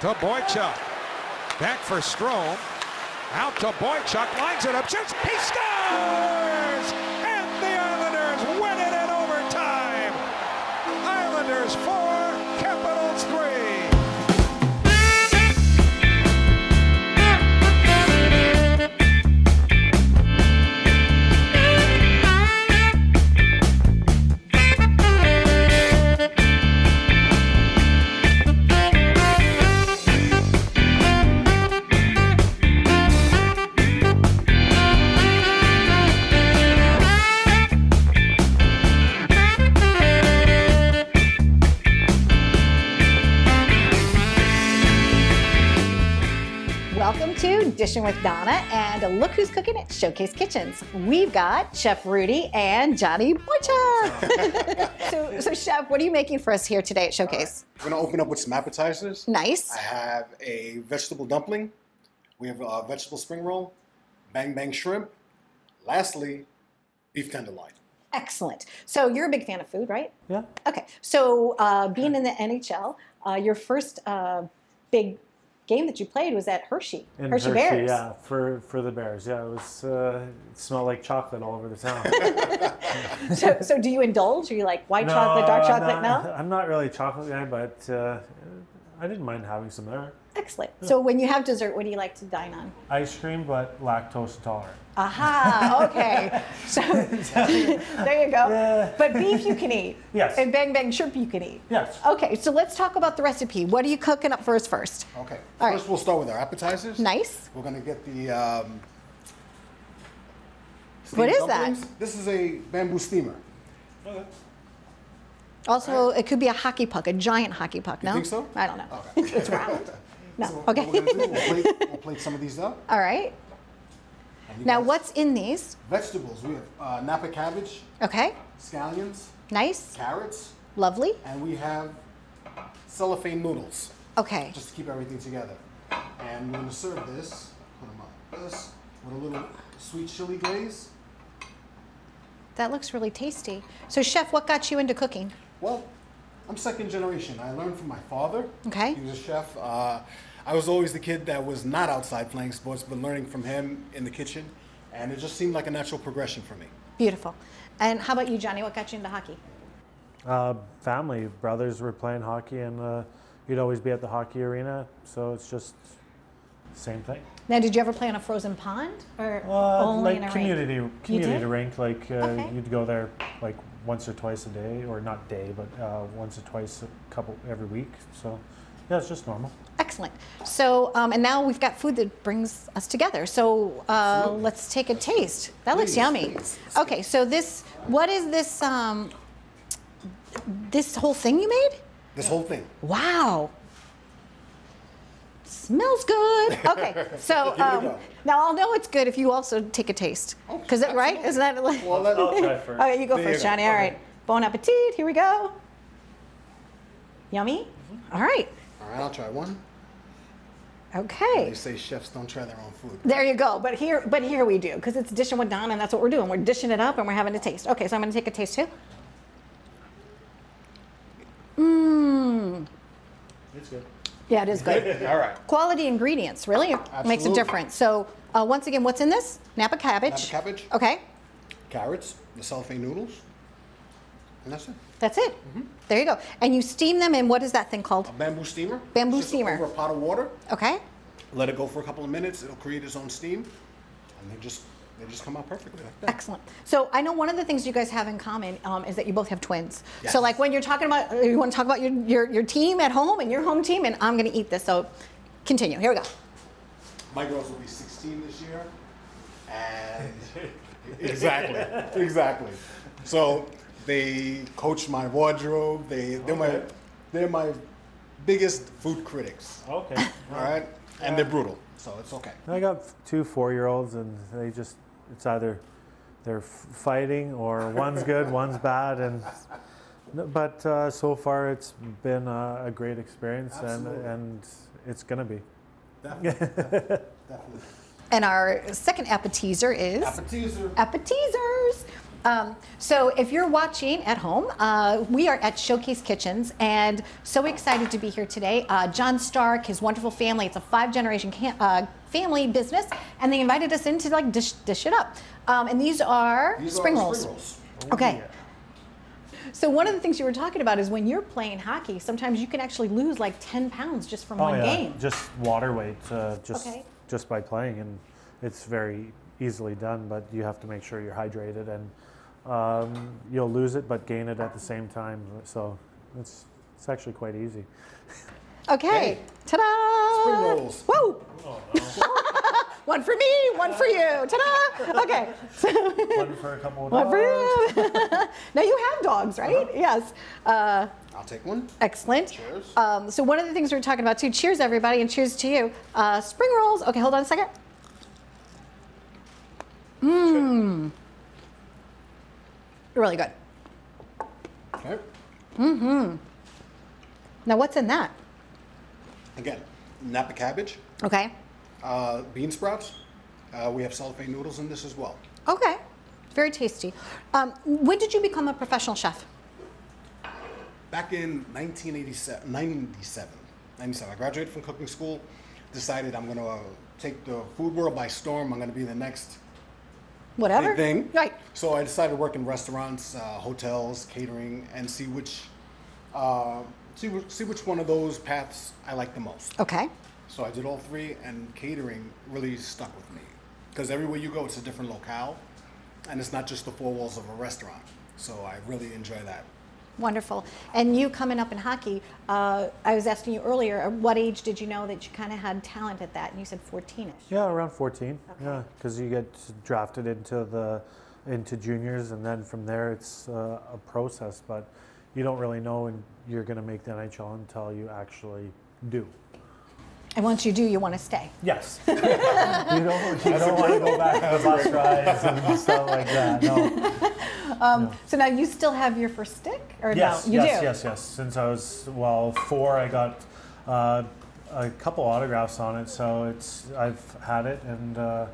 to Boychuk. Back for Strom. Out to Boychuk, lines it up, shoots, he scores! And the Islanders win it in overtime! Islanders 4 to Dishing with Donna, and look who's cooking at Showcase Kitchens. We've got Chef Rudy and Johnny Boychuk. so, so, Chef, what are you making for us here today at Showcase? We're gonna open up with some appetizers. Nice. I have a vegetable dumpling. We have a vegetable spring roll, bang bang shrimp. Lastly, beef tenderloin. Excellent. So, you're a big fan of food, right? Yeah. Okay. So, uh, being in the NHL, uh, your first uh, big game that you played was at Hershey, In Hershey, Hershey, Bears. yeah, for for the Bears. Yeah, it was. Uh, it smelled like chocolate all over the town. So, so, do you indulge? Are you like white chocolate, dark I'm chocolate? not- No. I'm not really a chocolate guy, but uh, I didn't mind having some there. Excellent. So, when you have dessert, what do you like to dine on? Ice cream, but lactose intolerant. Aha, okay. So there you go. Yeah. But beef you can eat. Yes. And bang bang shrimp you can eat. Yes. Okay, so let's talk about the recipe. What are you cooking up for us first? Okay. All First, right. we'll start with our appetizers. Nice. We're gonna get the. Um, What steamed is that? This is a bamboo steamer. Also, it could be a hockey puck, a giant hockey puck. No, think so? I don't know. Okay. it's round. No. So okay. We're do, we'll, plate, we'll plate some of these up. All right. Now, what's in these? Vegetables. We have uh, napa cabbage, Okay. scallions, Nice. carrots, Lovely. and we have cellophane noodles. Okay. just to keep everything together. And we're gonna serve this, put them up this, with a little sweet chili glaze. That looks really tasty. So, chef, what got you into cooking? Well, I'm second generation. I learned from my father. Okay. He was a chef. Uh, I was always the kid that was not outside playing sports, but learning from him in the kitchen. And it just seemed like a natural progression for me. Beautiful. And how about you, Johnny? What got you into hockey? Uh, family, brothers were playing hockey, and uh, you'd always be at the hockey arena. So it's just same thing. Now, did you ever play on a frozen pond or Uh, only like in a community rink? community rink, like uh, Okay. you'd go there like once or twice a day, or not day, but uh, once or twice a couple every week. So yeah, it's just normal. Excellent. So, um, and now we've got food that brings us together. So uh, let's take a taste. That looks yummy. please. Okay, so this, what is this? Um, this whole thing you made? This whole thing. Wow. Smells good. Okay, so um, go. now I'll know it's good if you also take a taste. Oh, Because it right, isn't that like? Well, let, I'll try first. Okay, you go There you first, go. Johnny. All Okay. Bon appetit. Here we go. Yummy. Mm-hmm. All right. all right, I'll try one. Okay. They say chefs don't try their own food. There you go. But here, but here we do because it's dishing with Don, and that's what we're doing. We're dishing it up, and we're having a taste. Okay, so I'm going to take a taste too. Mmm. It's good. Yeah, it is good. all right. Quality ingredients really makes a difference. So uh, once again, what's in this? Napa cabbage. Napa cabbage. Okay, Carrots, the cellophane noodles, and that's it. that's it. There you go. And you steam them in what is that thing called? A bamboo steamer. Bamboo Just steamer. Over a pot of water. Okay. Let it go for a couple of minutes. It'll create its own steam, and then just they just come out perfectly like that. Excellent. So I know one of the things you guys have in common um, is that you both have twins. Yes. So like when you're talking about, uh, you want to talk about your, your, your team at home and your home team, and I'm going to eat this. So continue. Here we go. My girls will be 16 this year, and exactly, exactly. So they coach my wardrobe. They they're my they're my biggest food critics. Okay. All right, and they're brutal, so it's okay. I got two four-year-olds, and they just it's either they're fighting or one's good, one's bad, and but uh, so far it's been a, a great experience, and Absolutely. and it's gonna be. Definitely, definitely. And our second appetizer is Appetizer. appetizers. Um, so if you're watching at home, uh, we are at Showcase Kitchens and so excited to be here today. Uh, John Stark, his wonderful family, it's a five generation uh, family business and they invited us in to like dish, dish it up. Um, and these are These spring are rolls. Spring rolls. Okay. So one of the things you were talking about is when you're playing hockey, sometimes you can actually lose like 10 pounds just from Oh one yeah, game. just water weight, uh, just Okay. just by playing, and it's very easily done. But you have to make sure you're hydrated, and um, you'll lose it but gain it at the same time. So it's it's actually quite easy. Okay. Okay. Ta-da! Spring rolls. Woo! one for me, one for you. Ta-da! Okay. One for a couple of one for you. now you have dogs, right? Yes. Uh, I'll take one. excellent. Cheers. Um, so one of the things we are talking about too. Cheers, everybody, and cheers to you. Uh, spring rolls. Okay, hold on a second. Mmm. Really good. Okay. Mm-hmm. Now what's in that? Again, Napa cabbage, Okay. uh, bean sprouts. Uh, we have cellophane noodles in this as well. Okay. Very tasty. Um, when did you become a professional chef? Back in 1987, 97, 97, I graduated from cooking school, decided I'm going to uh, take the food world by storm. I'm going to be the next Whatever. thing. Right. So I decided to work in restaurants, uh, hotels, catering, and see which, uh, see, see which one of those paths I like the most. Okay. So I did all three, and catering really stuck with me. Because everywhere you go, it's a different locale, and it's not just the four walls of a restaurant. So I really enjoy that. Wonderful. And you coming up in hockey, uh, I was asking you earlier, at what age did you know that you kind of had talent at that? And you said 14ish. Yeah, around 14. Yeah, because you get drafted into the into juniors, and then from there it's uh, a process. But you don't really know when you're going to make the NHL until you actually do. And once you do, you want to stay. Yes. you don't. You don't want to go back to the bus rides and stuff like that. No. So now you still have your first stick? Or Yes. no? You yes. do? Yes. Yes. Since I was well four, I got uh, a couple autographs on it, so it's I've had it, and uh,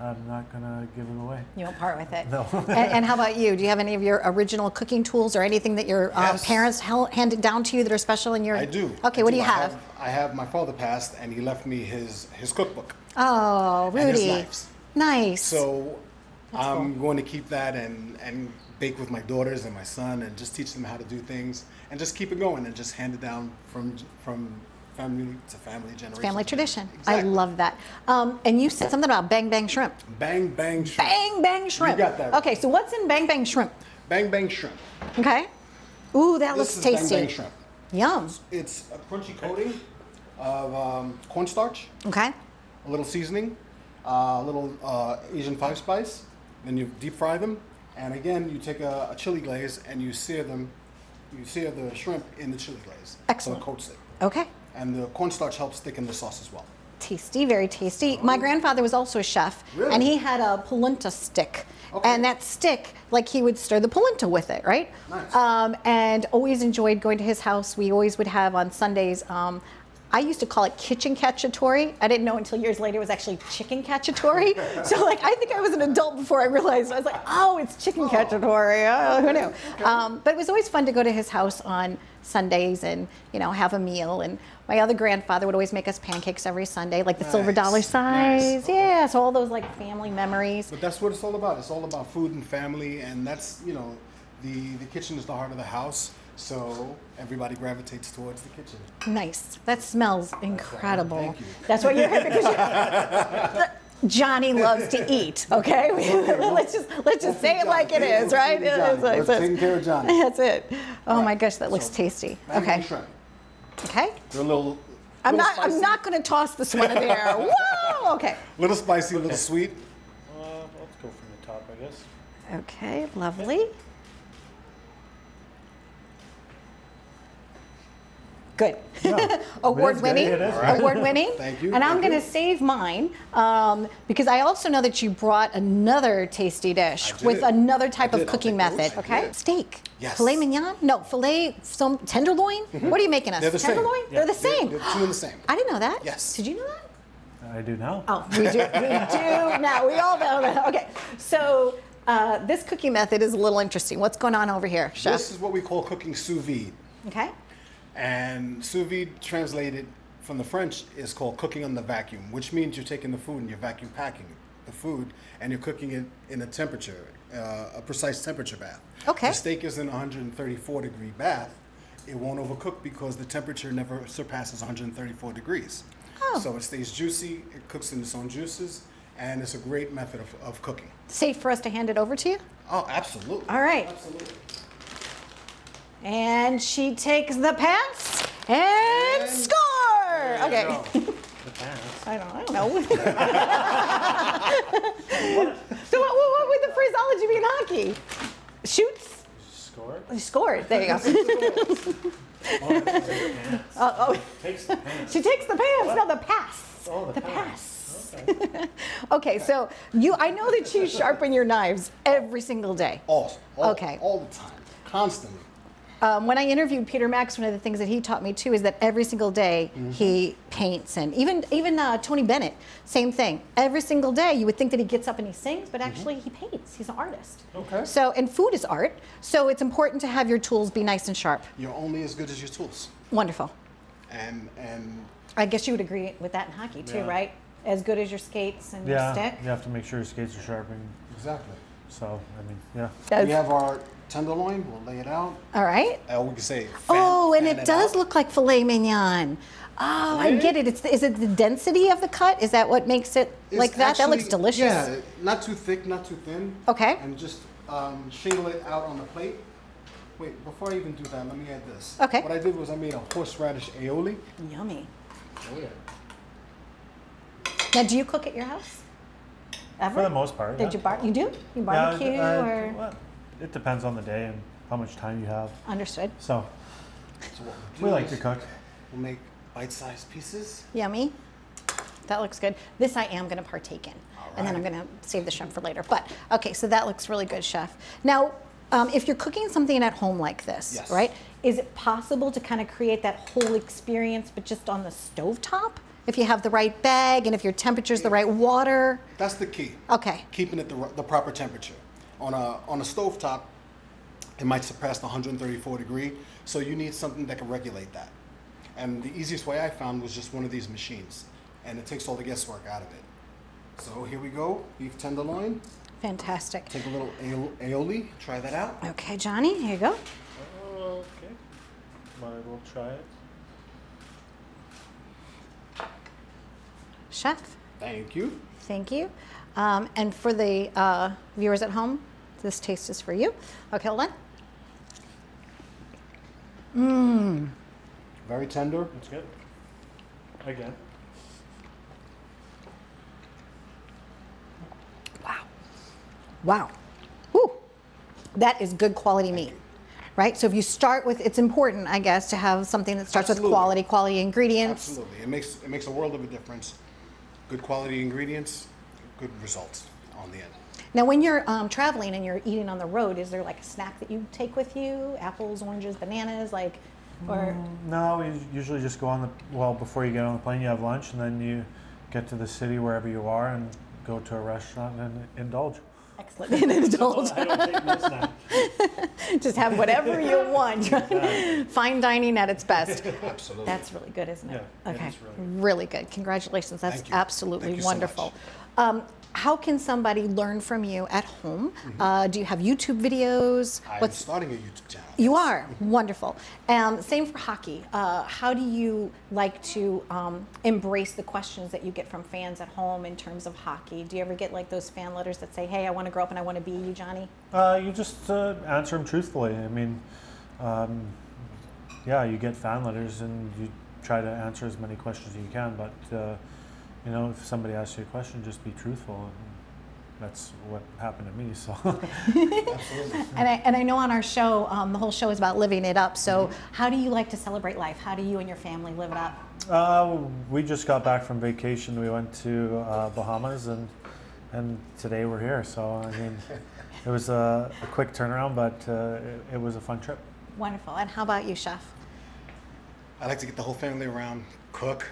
I'm not gonna give it away. You won't part with it. No. and, and how about you? Do you have any of your original cooking tools or anything that your um, parents hel- handed down to you that are special in your? I do. Okay, I what do you I have? I have my father passed, and he left me his his cookbook Oh, and his Rudy. knives. Nice. So I'm cool. going to keep that and and bake with my daughters and my son, and just teach them how to do things, and just keep it going, and just hand it down from from family to family generation. Family tradition. generation. I love that. Um, and you said something about bang bang shrimp. Bang bang shrimp. Bang bang shrimp. You got that. Okay, so what's in bang bang shrimp? Bang bang shrimp. Okay. Ooh, that This looks is tasty. bang bang shrimp. Yum. It's a crunchy coating of um, cornstarch, Okay. a little seasoning, uh, a little uh, Asian five spice. Then you deep fry them, and again you take a, a chili glaze and you sear them. You sear the shrimp in the chili glaze, Excellent. so it coats it. Okay. And the cornstarch helps thicken the sauce as well. Tasty, very tasty. My grandfather was also a chef, Really? and he had a polenta stick. Okay. And that stick, like he would stir the polenta with it, right? Nice. Um, and always enjoyed going to his house. We always would have on Sundays. Um, I used to call it kitchen cacciatore. I didn't know until years later it was actually chicken cacciatore. so like I think I was an adult before I realized. I was like, oh, it's chicken cacciatore. Oh, who knew? Um, but it was always fun to go to his house on Sundays and you know have a meal. And my other grandfather would always make us pancakes every Sunday, like the silver Nice, dollar nice. size. Yeah, so all those like family memories. But that's what it's all about. It's all about food and family, and that's you know, the the kitchen is the heart of the house. So everybody gravitates towards the kitchen. Nice. That smells incredible. Thank you. That's what you're here because you, Johnny loves to eat. Okay, let's just let's just say it like it is, right? Johnny. It's like- We're taking care of Johnny. That's it. Oh my gosh, that looks So, tasty. Bang bang Okay, okay. They're a little. I'm little not I'm spicy, not going to toss this one in there. Whoa. Okay. Little spicy, a little sweet. Uh, let's go from the top, I guess. Okay. Lovely. Good. Award winning. It is. Award winning. Thank you, And I'm going to save mine um, because I also know that you brought another tasty dish with another type of cooking take those. method. Okay. did. Steak. Yes. Filet mignon? No, filet some tenderloin. What are you making us? They're the same. tenderloin? Yeah. They're the They're- same. they're two and the same. I didn't know that. Yes. Did you know that? I do now. Oh, we do. We do now. We all know that. Okay. So, Uh, this cooking method is a little interesting. What's going on over here, chef? This is what we call cooking sous vide. okay. And sous vide, translated from the French, is called cooking on the vacuum, which means you're taking the food and you're vacuum packing the food and you're cooking it in a temperature, uh, a precise temperature bath. Okay. The steak is in 134 degree bath. It won't overcook because the temperature never surpasses 134 degrees. Oh. So it stays juicy, it cooks in its own juices, and it's a great method of, of cooking. Safe for us to hand it over to you? Oh, absolutely. All right. Absolutely. And she takes the pants and, And score. Okay. The pants. I don't, I don't know. so what, what, what would the phraseology be in hockey? Shoots, Score. scored. There you go. Oh, the pants. oh, oh, Takes the pants. she takes the pass. No, the pass. Oh, the pass. Okay. Okay, so you, I know that you sharpen your knives every single day. All, all, Okay. all the time, constantly. Um, when I interviewed Peter Max, one of the things that he taught me too is that every single day Mm-hmm. he paints, and even even uh, Tony Bennett, same thing. Every single day, you would think that he gets up and he sings, but actually he paints. He's an artist. Mm-hmm. Okay. So, and food is art. So it's important to have your tools be nice and sharp. You're only as good as your tools. Wonderful. And and I guess you would agree with that in hockey too, Yeah. right? As good as your skates and Yeah, your stick. you have to make sure your skates are sharp. And exactly. so, I mean, yeah. Does- We have our tenderloin. We'll lay it out. All right. Uh, we can say. Fan, Oh, and fan it does out. look like filet mignon. Oh, I get it. It's the, is it the density of the cut? Is that what makes it It's like that? that looks delicious. Yeah, not too thick, not too thin. Okay. And just um, shingle it out on the plate. Wait, before I even do that, let me add this. Okay. What I did was I made a horseradish aioli. Yummy. Oh yeah. Now, do you cook at your house? Ever? For the most part. Did yeah. you bar? You do? You Yeah, barbecue uh, or? well, it depends on the day and how much time you have. Understood. So So what we'll do we like to cook. We'll make bite-sized pieces. Yummy. That looks good. This I am going to partake in, and then I'm going to save the shrimp for later. But okay, so that looks really good, chef. Now, um, if you're cooking something at home like this, Yes. right? Is it possible to kind of create that whole experience, but just on the stovetop? If you have the right bag and if your temperature's the right water. That's the key. Okay. Keeping it the, the proper temperature. On a on a stovetop, it might surpass the 134 degree, so you need something that can regulate that. And the easiest way I found was just one of these machines, and it takes all the guesswork out of it. So here we go, beef tenderloin. Fantastic. Take a little aioli. Try that out. Okay, Johnny, here you go. Okay. Might as well try it. Chef, Thank you. thank you. Um, and for the uh, viewers at home, this taste is for you. Okay, hold on. Mmm. Very tender. That's good. Again. Wow. Whew. That is good quality meat. Right? So if you start with, it's important, I guess, to have something that starts with quality, quality ingredients. Absolutely. It makes it makes a world of a difference. Good quality ingredients, good results on the end. Now, when you're um, traveling and you're eating on the road, is there like a snack that you take with you? Apples, oranges, bananas, like, or No, we usually just go on the well before you get on the plane. You have lunch, and then you get to the city wherever you are, and go to a restaurant and indulge. excellent and indulge. I don't take no. Just have whatever you want. Exactly. Fine dining at its best. Absolutely. That's really good, isn't it? Yeah, it okay. is really really good. Congratulations. That's Thank you. absolutely Thank you so wonderful. much. um, how can somebody learn from you at home? Uh, do you have YouTube videos? I'm What's starting a YouTube channel. you are wonderful. Um, same for hockey. Uh, how do you like to um, embrace the questions that you get from fans at home in terms of hockey? Do you ever get like those fan letters that say, "Hey, I want to grow up and I want to be you, Johnny"? Uh, you just uh, answer them truthfully. I mean, um, yeah, you get fan letters and you try to answer as many questions as you can. But uh, you know, if somebody asks you a question, just be truthful. That's what happened to me. So And I, and I know on our show, um, the whole show is about living it up. So, Mm-hmm. how do you like to celebrate life? How do you and your family live it up? uh, we just got back from vacation. We went to uh, Bahamas and and today we're here. So I mean, it was a, a quick turnaround, but uh, it, it was a fun trip. Wonderful. And how about you, Chef? I like to get the whole family around, cook,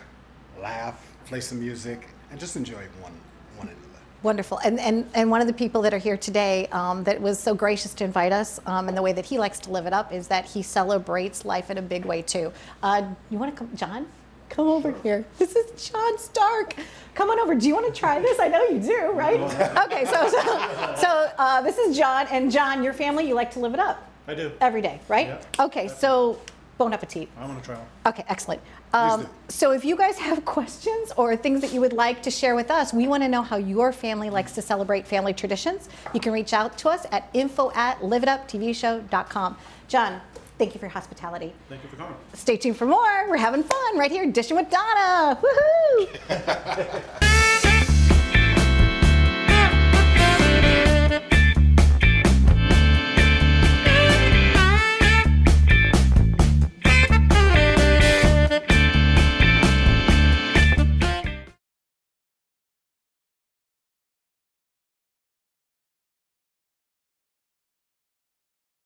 laugh, play some music, and just enjoy one one another. Wonderful. And, and, and one of the people that are here today um, that was so gracious to invite us um, and the way that he likes to live it up is that he celebrates life in a big way too. Uh, you want to come, John? Come over here. This is John Stark. Come on over. Do you want to try this? I know you do, right? Okay, so so, so uh, this is John, and John, your family, you like to live it up I do. every day, right? Yep. Okay, so bon appetit. I'm gonna try one. Okay, excellent. Um, so if you guys have questions or things that you would like to share with us, we want to know how your family likes to celebrate family traditions. You can reach out to us at info at liveituptvshow.com. John, thank you for your hospitality. Thank you for coming. Stay tuned for more. We're having fun right here, dishing with Donna. Woohoo!